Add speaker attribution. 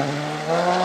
Speaker 1: uh